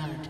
blood.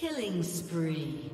Killing spree.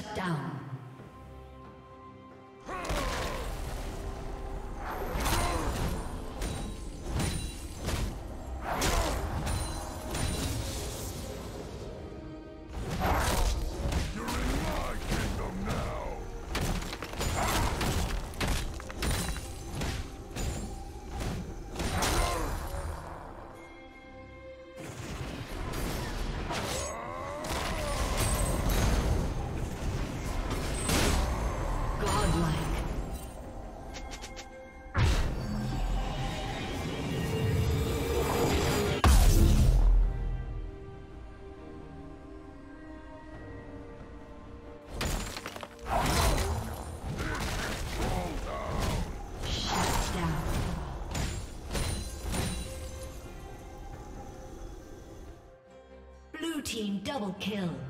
Shut down. Team double kill.